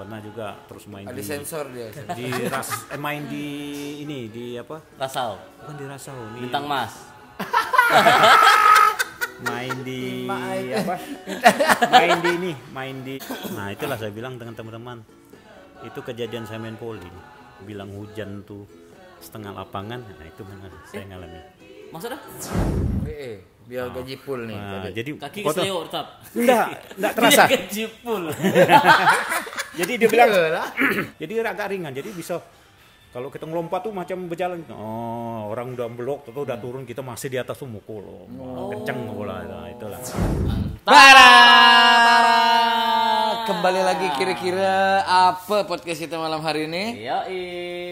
pernah juga terus main Ada di sensor dia. di ras eh, main di ini di apa Rasau. bukan di rasau nih Bintang Mas. main di apa main di ini main di nah itulah saya bilang dengan teman-teman itu kejadian saya main poli bilang hujan tuh setengah lapangan nah itu benar saya ngalami Maksudnya? Eh, biar gaji full nih. Nah, jadi Kaki kesleo tetap. enggak enggak terasa gaji full. jadi dia bilang jadi agak ringan. Jadi bisa kalau kita ngelompat tuh macam berjalan. Oh orang udah belok atau udah turun kita masih di atas tuh mukul. Oh. kenceng bola nah, itulah. Para, Kembali lagi kira-kira apa podcast kita malam hari ini? Iya,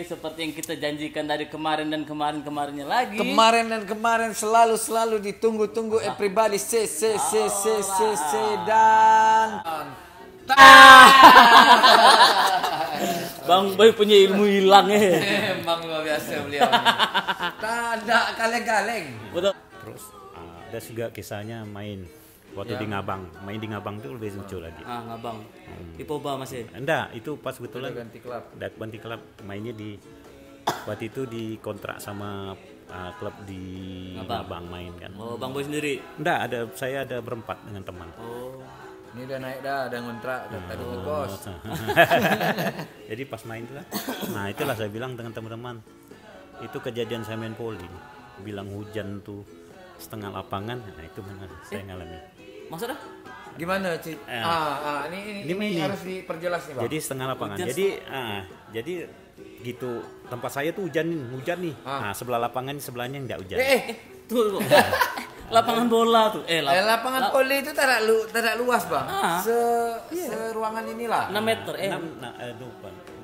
seperti yang kita janjikan dari kemarin dan kemarin-kemarinnya lagi. Kemarin dan kemarin selalu selalu ditunggu-tunggu everybody. Say say say say say say dan Bang Boy punya ilmu hilang eh. Emang luar biasa beliau. Tak ada kaleng-kaleng. Betul. terus ah, ada juga kisahnya main waktu Ya. di Ngabang main di Ngabang tuh lebih lucu lagi Ah, ngabang. Di Poba masih. enggak itu pas kebetulan ganti klub. dat ganti klub mainnya di waktu itu dikontrak sama ah, klub di Ngabang. Ngabang main kan Oh, Bang Boy sendiri. enggak ada saya ada berempat dengan teman Oh. Ini udah naik dah, ada ngontrak, udah tadi bos. Jadi pas main itu kan, nah itulah saya bilang dengan teman-teman, itu kejadian saya main poli, bilang hujan tuh setengah lapangan, nah itu benar saya ngalami. Maksudnya? Gimana, Ci? Eh. Ah, ah, ini, ini, Ini ini harus diperjelas nih, Bang. Jadi setengah lapangan. Hujan Jadi, ah, jadi gitu tempat saya tuh hujan nih, hujan nih. Ah. Nah sebelah lapangan sebelahnya enggak hujan. eh, eh, Tuh. tuh. lapangan bola tuh. Eh, lap- eh, lapangan poli itu tidak lu, tidak luas, Bang. Ah. Se, seruangan inilah. 6 meter eh. Enam, nah, eh,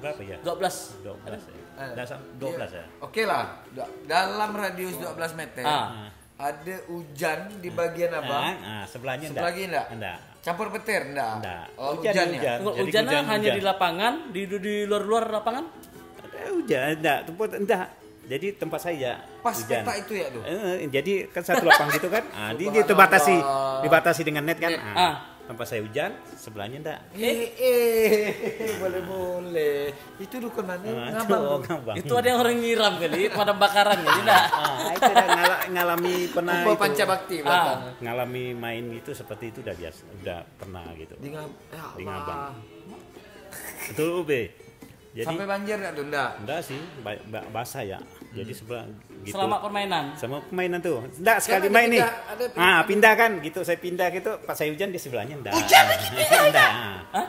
berapa ya? 12. 12 ya. Eh. Dasar 12 ya. Oke lah, Da- dalam radius 12 meter Ah. ada hujan di bagian abang. Ah, ah, sebelahnya Sebelah lagi enggak? Enggak. Campur petir enggak? Enggak. Oh, Hujan, hujan, ya? hujan. Jadi hujannya hujan, hanya hujan. di lapangan, di di luar-luar lapangan? Eh, hujan, enggak, tempat enggak. Jadi tempat saya Pas hujan. peta itu ya tuh. Eh, jadi kan satu lapang gitu kan. Ah, di, di Subhanallah. terbatasi, dibatasi dengan net kan. Net, Ah, ah. Tempat saya hujan, sebelahnya enggak. Eh, eh, boleh boleh. Itu dukun mana? Ah, Ngabang. itu ngabang. Itu ada yang orang nyiram kali, pada bakaran kali enggak? Ah, itu udah ngala- ngalami pernah Kumpul itu. panca bakti Ah. Ngalami main itu seperti itu udah biasa, udah pernah gitu. Di ngab ya Di. Ngabang. Betul Ub. Jadi Sampai banjir enggak tuh enggak? sih, ba- ba- basah ya. Jadi sebelah gitu. Selama permainan. sama pemainan tuh. Enggak sekali main nih. pindah- pindah. Ah, pindah kan gitu. Saya pindah gitu, pas saya hujan di sebelahnya enggak. Hujan enggak. Heeh.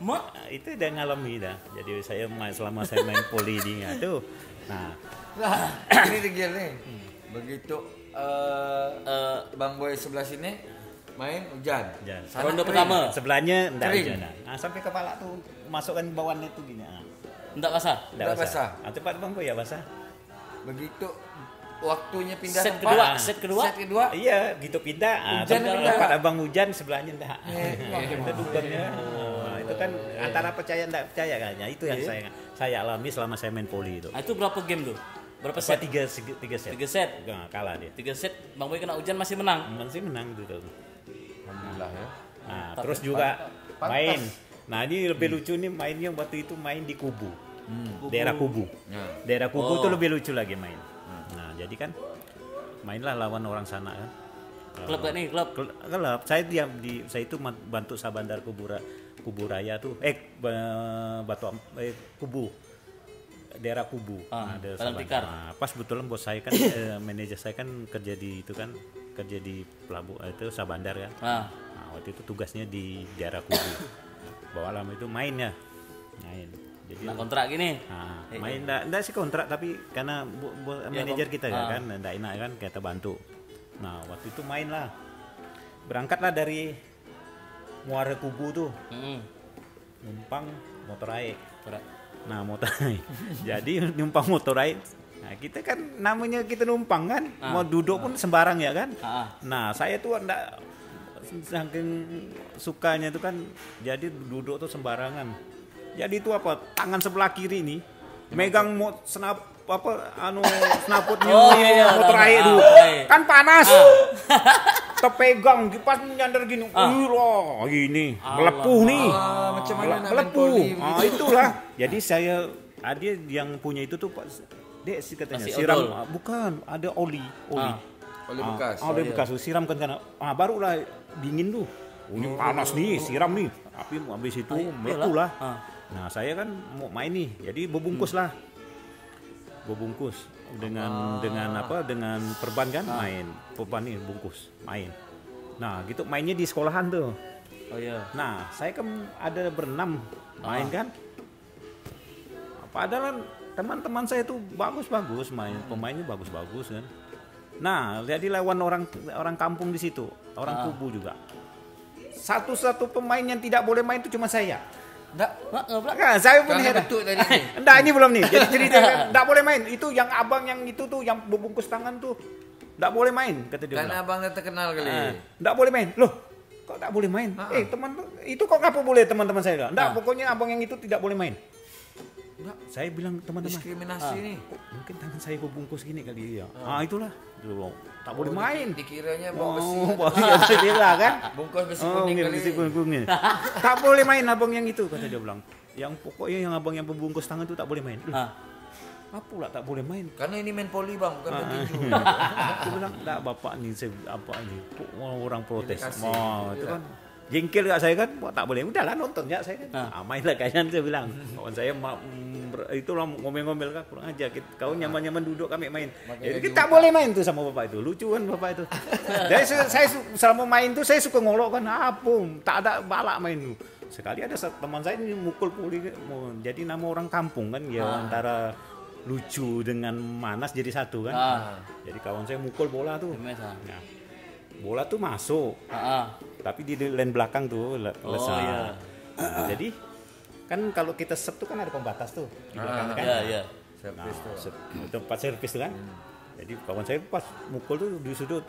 Mak, Ah, itu udah ngalami dah. Jadi saya main selama saya main poli di tuh. Nah, Nah, ini degil nih. Begitu eh eh, Bang Boy sebelah sini main hujan. Hujan. Ronde pertama sebelahnya enggak hujan. Nah, sampai kepala tuh masukkan bawahnya tuh gini. Ah. enggak basah. Enggak basah. Ah, tempat Bang Boy ya basah. Begitu waktunya pindah Set tempat. kedua, Ah. set kedua. Set kedua. Iya, gitu pindah. Ah, Hujan tempat- pindah. tempat abang hujan sebelahnya enggak. Eh, itu dukunnya. Oh, itu kan antara percaya enggak percaya kayaknya. Itu yang Iya. saya saya alami selama saya main poli itu. Nah, itu berapa game tuh? Berapa Apa set? tiga tiga set. Tiga set. Nggak, kalah dia. Tiga set, Bang Boy kena hujan masih menang. Masih menang gitu. Alhamdulillah ya. Nah, terus juga pantas. main. Nah, ini lebih lucu nih mainnya waktu itu main di kubu. Daerah kubu. Ya. Daerah kubu Oh. tuh lebih lucu lagi main. Nah, jadi kan mainlah lawan orang sana kan. Klub gak nih, klub. Kelab, saya diam di saya itu bantu Sabandar Kubura Kubu Raya tuh eh ba- Batu eh, Kubu daerah Kubu Ah, ada. Tikar. Nah, pas betulan bos saya kan eh, manajer saya kan kerja di itu kan kerja di pelabuhan itu Sabandar kan Nah, Nah, waktu itu tugasnya di daerah Kubu. Bawa lama itu main ya. Main. Jadi nah kontrak gini. nah, main enggak, enggak sih kontrak tapi karena bu, bu- manajer kom- kita ah. kan enggak enak kan kita bantu. Nah, waktu itu main lah. Berangkatlah dari Muara Kubu tuh, Mm-mm. numpang motor air. Nah, motor air. Jadi numpang motor air. Nah, kita kan namanya kita numpang kan, Ah. mau duduk pun sembarang ya kan. Ah, ah. Nah, saya tuh enggak saking sukanya itu kan jadi duduk tuh sembarangan. Jadi itu apa? Tangan sebelah kiri ini megang mo senap apa anu snaputnya Oh, iya, iya, motor tahu, air tahu. dulu. Ah, iya. Kan panas. terpegang pas nyandar gini uh loh gini melepuh nih Ah, melepuh ah itulah jadi saya ah, dia yang punya itu tuh Pak Dek sih katanya Masih siram odol. ah, bukan ada oli oli Ah. Oli Ah, bekas. ah, oli bekas. Tuh siramkan karena ah barulah dingin tuh. Oh, ini panas nih siram nih. Tapi habis itu melepuh lah. Ah. nah saya kan mau main nih. Jadi bebungkus lah. Bebungkus. Dengan dengan apa? Dengan perban kan? Main. Perban nih bungkus. Main. Nah gitu. Mainnya di sekolahan tuh. Oh iya. Nah, saya kan ada berenam. Main kan. Padahal teman-teman saya itu bagus-bagus main, pemainnya bagus-bagus kan. Nah, jadi lawan orang orang kampung di situ, orang kubu juga. Satu-satu pemain yang tidak boleh main itu cuma saya. Enggak. Nah, saya pun heran. betul tadi. Enggak, ini belum nih. Jadi cerita enggak boleh main. Itu yang abang yang itu tuh yang berbungkus tangan tuh enggak boleh main kata dia. Karena abangnya terkenal kali. Ah, Nggak boleh main. Loh, kok tak boleh main? Ah, Eh, teman itu kok ngapa boleh teman-teman saya? bilang? Nggak, Ah. pokoknya abang yang itu tidak boleh main. Enggak. Saya bilang teman-teman, Diskriminasi nih. "Kok mungkin tangan saya kebungkus gini kali ya. Ah, itulah. Dia bilang, tak boleh Oh, main. di- Dikiranya bau besi. Oh, bau besi dia bilang kan. Bungkus besi Oh, kuning kali. besi kuning. tak boleh main abang yang itu kata dia bilang. Yang pokoknya yang abang yang berbungkus tangan itu tak boleh main. Ah. apa pula tak boleh main? Karena ini main poli bang, bukan petinju. Aku bilang, enggak bapak nih saya, apa ini orang protes. Mau itu kan jengkel gak saya kan, Wah, tak boleh. Udahlah nonton ya saya kan. Ah. Ah, mainlah kalian saya bilang. Kawan saya ma- mm, ber- itulah ngomel-ngomel kan kurang aja. Kau nyaman-nyaman duduk kami main. Jadi kita tak boleh main tuh sama bapak itu. Lucu kan bapak itu. Jadi saya, saya selama main tuh saya suka ngolok kan apa tak ada balak main tuh. Sekali ada teman saya ini mukul puli mau- jadi nama orang kampung kan ya antara lucu dengan manas jadi satu kan. Ah. Jadi kawan saya mukul bola tuh. Ah. Nah, bola tuh masuk, Ah, ah. Tapi di lane belakang tuh le- Oh, iya. Nah, jadi kan kalau kita set tuh kan ada pembatas tuh di belakang kan. Iya, iya. Servis tuh. Set, tempat servis tuh kan. Jadi kawan saya pas mukul tuh di sudut.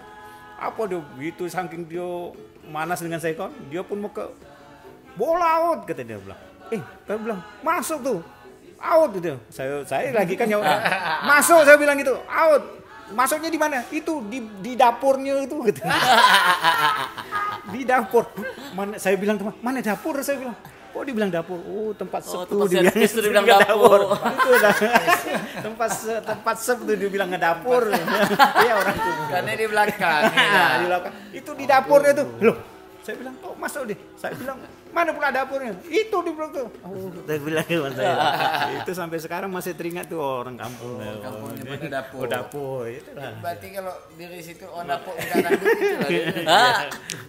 Apa dia begitu saking dia manas dengan saya kan, dia pun mau ke bola out kata dia bilang. Eh, saya bilang masuk tuh. Out gitu. Saya saya lagi kan jawab. masuk saya bilang gitu. Out. Masuknya di mana? Itu di di dapurnya itu gitu. di dapur. Mana saya bilang teman, mana dapur saya bilang. Kok dibilang dapur? Oh, tempat Oh, sep tempat tuh dibilang. dibilang dapur. Itu tempat se- tempat sep tuh dibilang ngedapur. Iya orang tuh. Karena di belakang. Nah, di belakang. Itu di dapurnya tuh. Loh, saya bilang, kok masuk deh? Saya bilang, mana pula dapurnya? Itu di belakang. Oh, saya bilang teman saya. itu sampai sekarang masih teringat tuh orang kampung. Oh, kampungnya pada dapur. Oh, dapur. Itulah. Berarti kalau dari situ oh dapur udah nanduk itu lah. dia. Ah.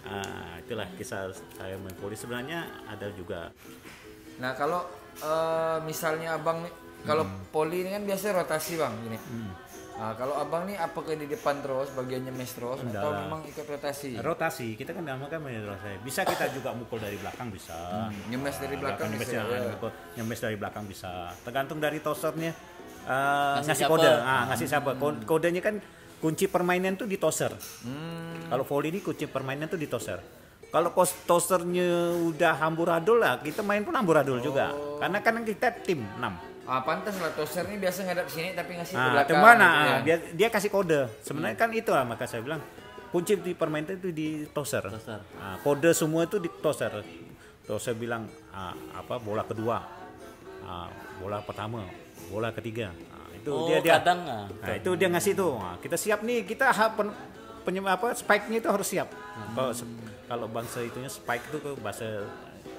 Ah, itulah kisah saya main poli sebenarnya ada juga. Nah kalau eh, misalnya abang kalau poli ini kan biasa rotasi bang gini. Nah, kalau abang nih apakah di depan terus bagiannya mes terus atau Enggak. memang ikut rotasi? Rotasi, kita kan namakan main rotasi. Bisa kita juga mukul dari belakang bisa. Nyemes dari belakang nyemes, bisa. ya, ya. nyemes dari belakang bisa. Tergantung dari tosernya eh, Ngasih ngasih kode. Ah, ngasih siapa? Ko- Kodenya kan kunci permainan tuh di toser. Hmm. Kalau volley ini kunci permainan tuh di toser. Kalau kos tosernya udah amburadul lah, kita main pun amburadul juga. Oh. Karena kan kita tim 6. Ah pantas lah toser ini biasa ngadap sini tapi ngasih ke Nah, belakang. cuman gitu nah, ya. dia, dia kasih kode. Sebenarnya kan itu lah maka saya bilang kunci di permainan itu di toser. Toser. Nah, kode semua itu di toser. Toser bilang ah, apa bola kedua, ah, bola pertama, bola ketiga. Nah, itu Oh, dia dia. kadang, ah. Nah, itu dia ngasih tuh. Nah, kita siap nih, kita ha, pen, penyem- apa spike-nya itu harus siap. Hmm. Kalau kalau bangsa itunya spike itu ke bahasa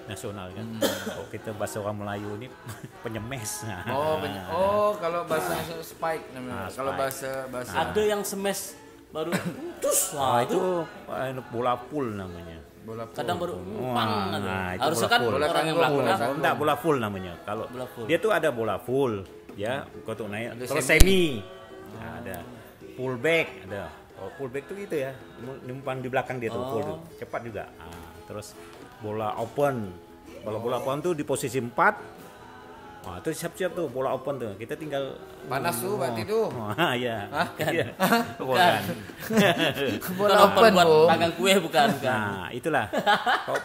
nasional kan. Hmm. Kalau kita bahasa orang Melayu ini penyemes. Oh, banyak. oh kalau bahasa spike namanya. Ah, kalau spike. bahasa bahasa Ada yang semes baru putus. Nah, Wah, itu itu bola pool namanya. bola kadang baru pang gitu. nah, itu Harusnya bola kan full. Bola orang yang kan? kangkung. Enggak, bola full namanya. Kalau Bola full. dia tuh ada bola full, ya, kau tuh naik. Ada Terus semi. semi, Nah, ada full back, ada. Oh, full back tuh gitu ya, nyimpan di belakang dia tuh full, Oh. tuh. cepat juga. Ah, terus bola open, kalau bola open tuh di posisi 4 Wah, itu siap-siap tuh bola open tuh. Kita tinggal Panas tuh berarti tuh. Wah, iya. Bukan. Iya. Bukan. Bukan. Bola open, buat Bu. makan kue bukan, bukan. Nah, itulah.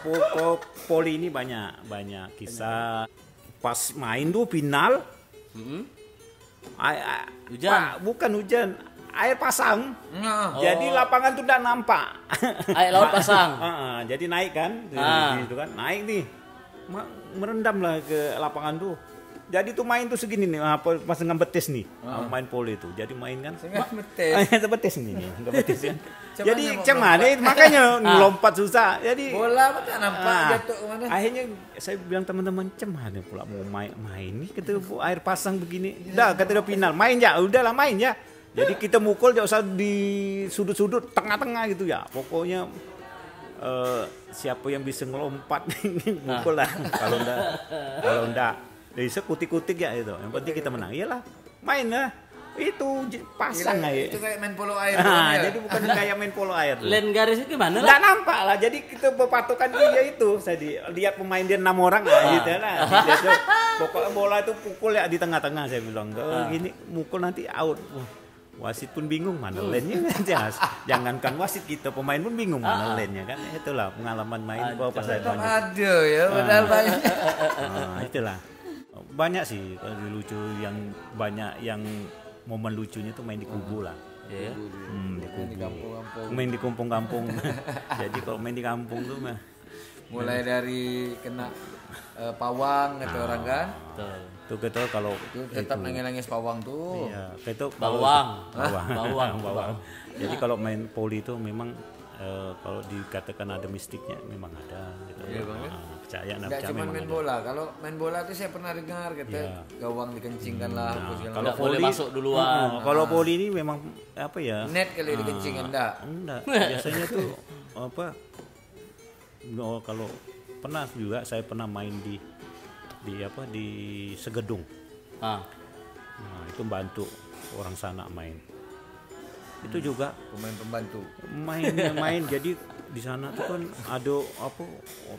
Po- poli ini banyak banyak kisah. Pas main tuh final, a- Hujan. Bukan hujan. Air pasang. Nah, Jadi lapangan tuh udah nampak. Air laut pasang. Heeh, jadi naik kan, Ah. gitu kan, naik nih, Ma- merendam lah ke lapangan tuh. Jadi tuh main tuh segini nih, apa pas dengan betis nih, main poli tuh. Jadi main kan, Sengat betes. Ah, itu betis nih, betis kan. Cuman Jadi cuman eh, makanya lompat susah. Jadi Bola apa tak nampak Ah, jatuh ke mana? Akhirnya saya bilang teman-teman cemana pula mau main main nih kata air pasang begini. Dah kata dia final main ya, udahlah main ya. Jadi kita mukul jangan usah di sudut-sudut tengah-tengah gitu ya. Pokoknya eh, siapa yang bisa ngelompat mukul lah. Kalau enggak kalau enggak dari sekutik-kutik ya itu. Yang penting kita menang. Iyalah, main lah. Itu pasang Gila, aja. Itu kayak main polo air. Ah, ya. jadi bukan kayak main polo air. tuh. Len garisnya gimana Nggak lah? nampak lah. Jadi kita berpatokan dia itu. Saya di, lihat pemain dia enam orang lah gitu lah. Dia tuh, pokoknya bola itu pukul ya di tengah-tengah saya bilang. Oh, gini mukul nanti out. Wah, wasit pun bingung mana lennya kan. Jangankan wasit kita pemain pun bingung mana lennya kan. Itulah pengalaman main gua pas saya banyak. ada ya, padahal banyak. Ah, itulah. Banyak sih kalau lucu yang banyak yang momen lucunya tuh main di kubu lah. Iya. Hmm, di kubu. kampung-kampung. Main di kampung-kampung. Jadi kalau main di kampung tuh mah Mulai dari kena eh, pawang kata orang kan. Betul. Tuh kita kalau Itu tetap nangis-nangis pawang tuh. ya kita kalau- Bawang. bawang Bawang. bawang jadi kalau main poli itu memang eh, kalau dikatakan ada mistiknya memang ada gitu Ah, percaya nah, Enggak percaya cuma memang main ada. bola. Kalau main bola tuh saya pernah dengar kata Iya. gawang dikencingkan lah apa segala kalau boleh poli- masuk duluan. Oh, kalau poli ini memang apa ya Net kali dikencingkan enggak. enggak biasanya tuh apa no, kalau pernah juga saya pernah main di di apa di Segedung. Ah. nah, itu bantu orang sana main. Itu juga Pemain pembantu. main main. Jadi di sana tuh kan ada apa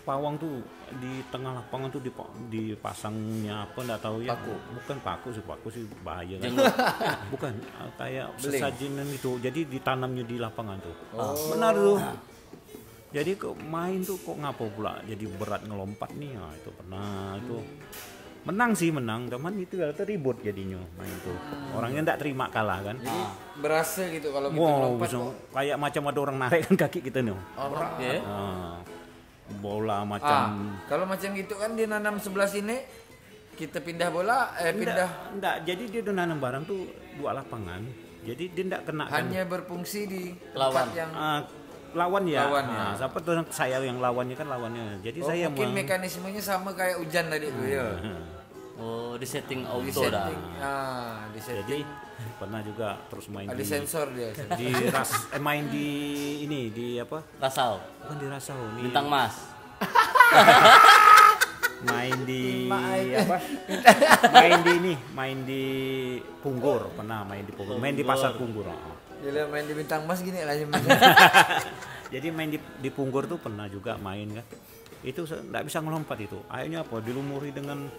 pawang tuh di tengah lapangan tuh dipa- dipasangnya apa enggak tahu ya. Paku. bukan paku sih paku sih bahaya kan. Bukan kayak sesajinan itu. Jadi ditanamnya di lapangan tuh. Benar tuh jadi kok main tuh kok ngapa pula jadi berat ngelompat nih nah, itu pernah itu menang sih menang teman itu ya ribut jadinya main tuh orangnya enggak terima kalah kan Jadi berasa gitu kalau kita Wow, lompat bisa kok. kayak macam ada orang narik kan kaki kita nih. Oh, Ya. Ah, bola Ah, macam kalau macam gitu kan dia nanam sebelah sini kita pindah bola eh pindah enggak, enggak, jadi dia udah nanam barang tuh dua lapangan. Jadi dia enggak kena kan hanya berfungsi di Lawan. tempat yang ah, lawan ya. Lawan ya. Ah, siapa tuh saya yang lawannya kan lawannya. Jadi Oh, saya mungkin mekanismenya sama kayak hujan tadi tuh ya. Oh, di setting Di auto dah. setting, ah, di jadi setting, pernah juga terus main ada di sensor dia. di ras eh, main di ini di apa? Rasau. Bukan di Rasau nih. Bintang Mas. main di apa main di ini main di Punggur pernah main di Punggur main di pasar Punggur ah. Gila main di bintang mas gini lah jadi main di, di Punggur tuh pernah juga main kan? Itu nggak bisa ngelompat itu. Akhirnya apa? Dilumuri dengan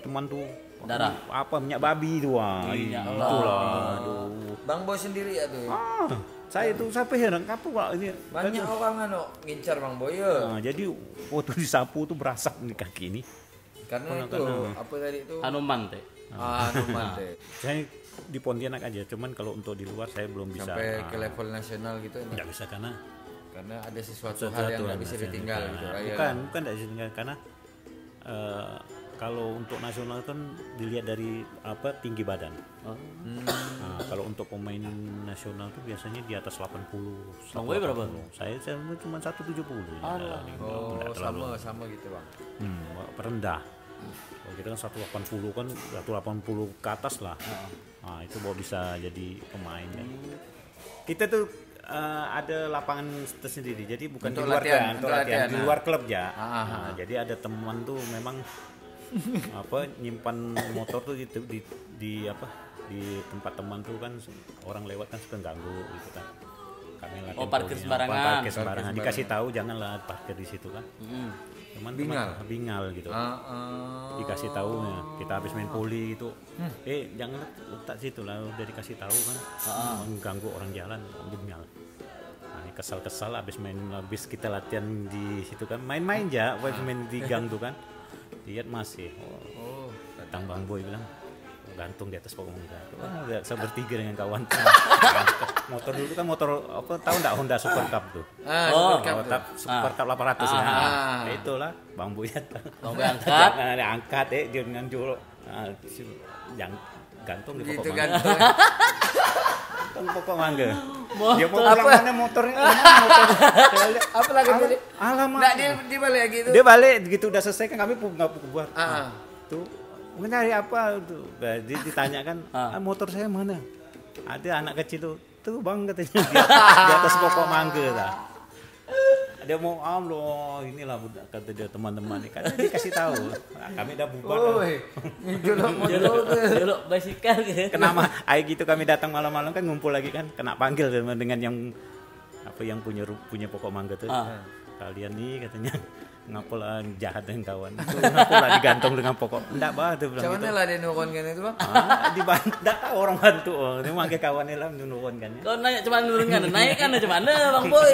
teman tuh. Darah. apa? Minyak babi itu wah Minyak itulah aduh. Bang Boy sendiri ya tuh. ah saya tuh sampai heran apa pak? Ini Banyak orang anu ngincar Bang Boy ya. Nah, jadi waktu disapu tuh berasap di kaki ini. Karena itu apa tadi itu? Hanuman teh. Ah, Numan teh. saya di Pontianak aja cuman kalau untuk di luar saya belum bisa Sampai ah, ke level nasional gitu enggak? nggak bisa karena Karena ada sesuatu hal yang nggak bisa ditinggal gitu. Nah, Raya. bukan bukan tidak bisa ditinggal karena eh, kalau untuk nasional kan dilihat dari apa tinggi badan Oh. nah, kalau untuk pemain nasional tuh biasanya di atas 80 Bang Boy berapa? 180. saya saya cuma 170 ya, Oh, sama sama gitu, Bang. hmm, perendah kalau kita kan 180 kan 180 ke atas lah. Nah itu baru bisa jadi pemain kan. Kita tuh eh, ada lapangan tersendiri. Jadi bukan Untuk di luar latihan, kan, untuk latihan, latihan, di nah. luar klub ya. Ah, Nah, jadi ada teman tuh memang apa nyimpan motor tuh di, di, di apa di tempat teman tuh kan orang lewat kan suka ganggu gitu kan. Kami Oh, parkir sembarangan. Parkir sembarangan. dikasih tahu janganlah parkir di situ kan. Mm. Cuman Bingal. bingal gitu. Ah, ah. dikasih tahu ya kita habis main poli gitu eh jangan letak situ lah udah dikasih tahu kan. Mengganggu orang jalan bingal. Nah, kesal-kesal habis main habis kita latihan di situ kan. Main-main aja habis main di gang tuh kan. Lihat masih. Oh, Oh, datang bang boy bilang gantung di atas pokok mangga. Wah, udah saya bertiga dengan kawan. motor dulu kan motor apa tahu enggak Honda Super Cup tuh. Ah, Oh, Super Cup Super Cup 800 ya. Ah. Ya itulah bambunya. Bambu angkat. Nah, diangkat eh dia dengan jolo. Nah, yang gantung di Gitu pokok mangga. gantung. Gantung pokok mangga. Dia mau pulang mana motornya? Mana motor? Apa lagi tadi? Alamak. Enggak dia dia balik gitu. Dia balik gitu udah selesai kan kami nggak buat. Ah, ah. Tuh dari apa tuh? Nah, dia ditanyakan, ah, motor saya mana? Ada anak kecil tuh, tuh bang katanya di, di atas pokok mangga lah. Dia mau am loh, inilah budak kata dia teman-teman kan dia kasih tahu. Nah, kami udah bubar. Motor Jelok, tuh. jelok basikal gitu. Kenapa? Ayo gitu kami datang malam-malam kan ngumpul lagi kan, kena panggil dengan dengan yang apa yang punya punya pokok mangga tuh. Ah. Kalian nih katanya ngapalah jahat dengan kawan. Itu ngapalah digantung dengan pokok. Enggak bah tuh bilang Macam gitu. lah dia nurun kan itu bang? Ah, dibantu, enggak orang bantu. Oh, ini mangke kawannya lah nurun kan ya. Kau nanya cuman nurunkan, naik kan cuman mana bang boy?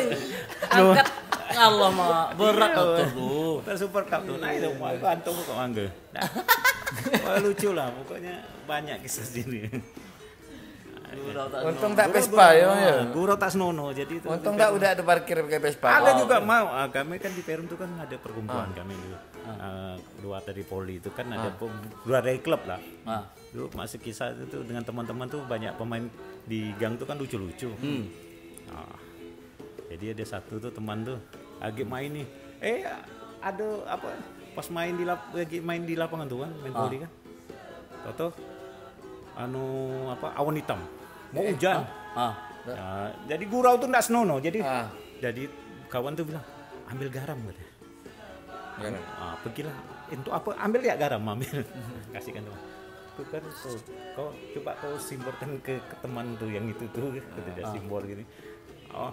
Angkat Allah mah berat motor lu. Kita super cup tuh, nah itu mau gantung. Nah, wah, lucu lah, pokoknya banyak kisah sini. Untung tak Vespa ya. Ah, Guru tak senono, jadi itu. Untung tak udah ada parkir pakai Vespa. Ada juga mau. Ah, kami kan di Perum tuh kan ada perkumpulan kami dulu. Ah, dua dari poli itu kan ada dua dari klub lah. Ah. Dulu masih kisah itu dengan teman-teman tuh banyak pemain di gang tuh kan lucu-lucu. Ah, jadi ada satu tuh teman tuh lagi main nih. Eh ada apa? Pas main di lap, lagi main di lapangan tuh kan, main poli kan. Toto anu apa awan hitam mau hujan. Ah. Ya, jadi gurau tuh enggak senono. Jadi Ah. jadi kawan tuh bilang ambil garam katanya. Garam. Ah, pergilah. Untuk apa? Ambil ya garam, ambil. Kasihkan tuh. Tuh kan tuh, kau coba kau simborkan ke, ke teman tuh yang itu tuh, kata dia simbor gini. Oh,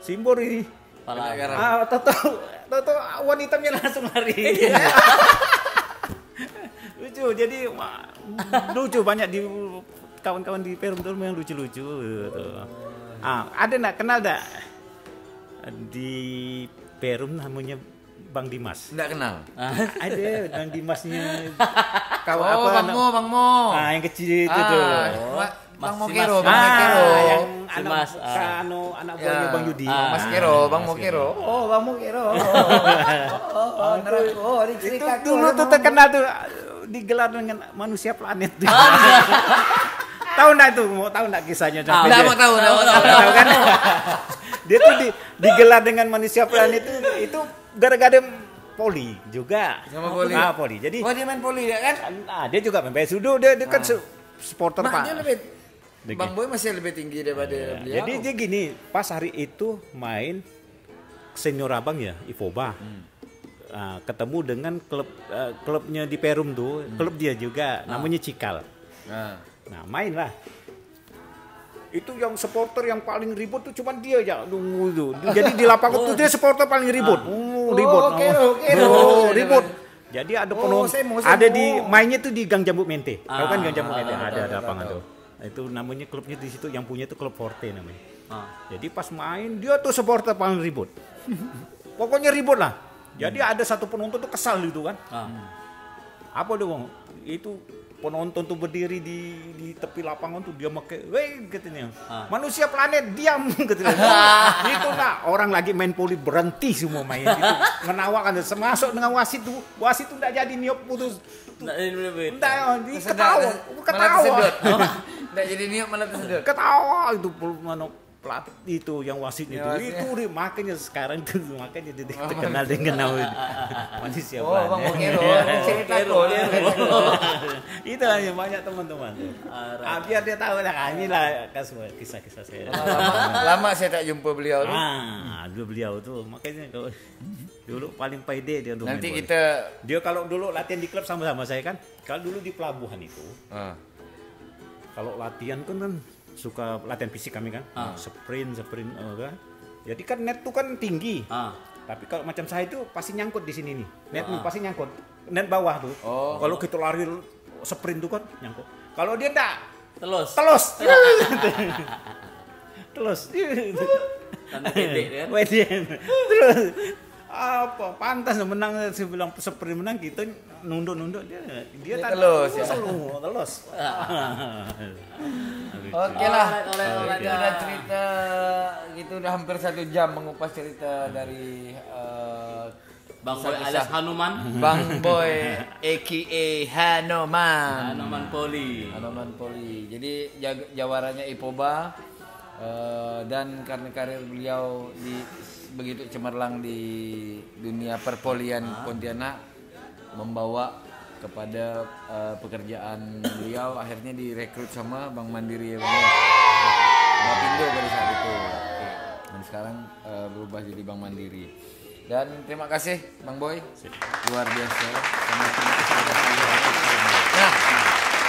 simbor ini. Pala. garam. Ah, toto, toto wanitanya langsung lari. lucu, jadi lucu banyak di kawan-kawan di Perum tuh yang lucu-lucu. Gitu. Ah, ada nak kenal dak di Perum namanya Bang Dimas. Enggak kenal. ada Bang Dimasnya Oh, apa, Bang Mo, Bang Mo. Ah, yang kecil itu tuh. Ma- Bang Mas- Mokero, si Mas- Bang Ah, Mokero. yang Si anak Mas, ah. ka- anu, anak buahnya Ya. Bang Yudi. Ah, Mas Kero, Bang Mokero. Oh, Bang Mokero. Oh, oh, oh, neraka. Oh, itu diceritakan. dulu tuh terkenal tuh digelar dengan manusia planet. tahu enggak itu? Mau tahu enggak kisahnya? Sampai Enggak dia- mau tahu, enggak mau tahu. Tahu kan? dia tuh di, digelar dengan manusia planet itu itu gara-gara poli juga. Sama poli. Ah, poli. Jadi Oh, dia main poli ya kan? ah, dia juga main sudo dia, dia kan se- supporter Pak. Lebih Degi. Bang Boy masih lebih tinggi daripada Ya, beliau. Jadi dia gini, pas hari itu main senior abang ya, Ifoba. Ah, ketemu dengan klub eh, klubnya di Perum tuh, klub dia juga, namanya Cikal. Nah, Nah, main lah. Itu yang supporter yang paling ribut tuh cuman dia ya nunggu tuh. Jadi di lapangan tuh dia supporter paling ribut. Oh, ribut. Oh, kero, kero. Oh, ribut. Jadi ada Oh, saya mau, saya ada di mainnya tuh di Gang Jambu Mente. Tahu kan Ah, Gang Jambu ah, Mente? tahu, Ada tahu, ada tahu, lapangan tuh. Nah, Itu namanya klubnya di situ yang punya itu klub Forte namanya. Ah. Jadi pas main dia tuh supporter paling ribut. Pokoknya ribut lah. Jadi ada satu penonton tuh kesal gitu kan. Ah. Apa dia bang? Itu penonton tuh berdiri di di tepi lapangan tuh dia pakai, weh katanya. Ah. Manusia planet diam katanya. itu enggak orang lagi main poli berhenti semua main itu. Menawarkan semasuk dengan wasit tuh. Wasit tuh enggak jadi niup putus. Di kesedot, ketawa, ketawa. tersedot. Enggak jadi niat malah tersedot. ketawa itu plat itu yang wasitnya Ya, itu wasitnya. itu dia- makanya sekarang tuh makanya dia terkenal dengan nama manusia Oh, Bang planet. Mokero, cerita itu hanya banyak teman-teman. Ah, biar dia tahu lah kami lah kasih kisah-kisah saya. Lama, lama saya tak jumpa beliau tuh. ah, dulu beliau tuh makanya kalau dulu paling pede dia untuk main Nanti bola. kita dia kalau dulu latihan di klub sama-sama saya kan kalau dulu di pelabuhan itu Ah. kalau latihan kan kan suka latihan fisik kami kan. Sprint sprint eh, kan. Jadi kan net tuh kan tinggi. Ah. tapi kalau macam saya itu pasti nyangkut di sini nih. Net nih pasti nyangkut. Net bawah tuh. Oh. kalau kita lari sprint tuh kan nyangkut. Kalau dia enggak Telus. telus. Telus. Tanda titik kan. Terus apa pantas menang saya bilang seperti menang kita nunduk-nunduk dia dia, Dia tak- telus, ya? selalu telus Oke lah. Itu udah cerita gitu udah hampir satu jam mengupas cerita dari eh, Bang Boy alias Hanuman. Bang Boy aka Hanoman. Hanuman Poli. Hanoman Poli. Jadi jawarannya Ipoba eh, dan karena karir beliau di begitu cemerlang di dunia perpolian Pontianak membawa kepada eh, pekerjaan beliau akhirnya direkrut sama Bank Mandiri ya Bang. Bapindo pada saat itu. Dan sekarang eh, berubah jadi Bank Mandiri. Dan terima kasih Bang Boy. Luar biasa. Sama terima kasih. Nah,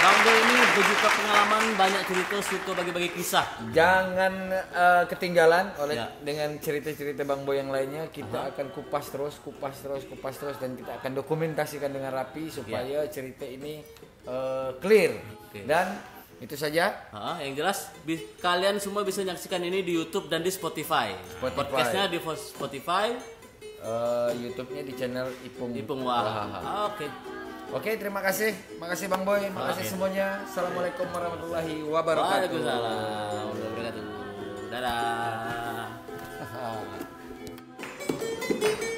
Bang Boy ini berjuta pengalaman, banyak cerita, suka bagi-bagi kisah. Jangan eh, ketinggalan oleh Ya. dengan cerita-cerita Bang Boy yang lainnya kita akan kupas terus, kupas terus, kupas terus dan kita akan dokumentasikan dengan rapi supaya cerita ini eh, clear. Oke. Dan itu saja. Ah, yang jelas kalian semua bisa menyaksikan ini di YouTube dan di Spotify. Spotify. Podcastnya di Spotify, Eh, YouTube-nya di channel Ipung. Ipung Wah. Oke. Oke, terima kasih. Makasih Bang Boy, makasih semuanya. Assalamualaikum warahmatullahi wabarakatuh. Waalaikumsalam warahmatullahi wabarakatuh. Dadah.